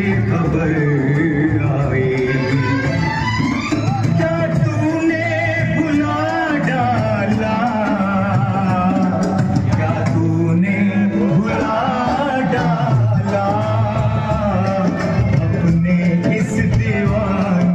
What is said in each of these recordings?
खबर आई क्या तूने बुला डाला। क्या तूने बुला डाला। अपने इस दीवान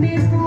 Mesmo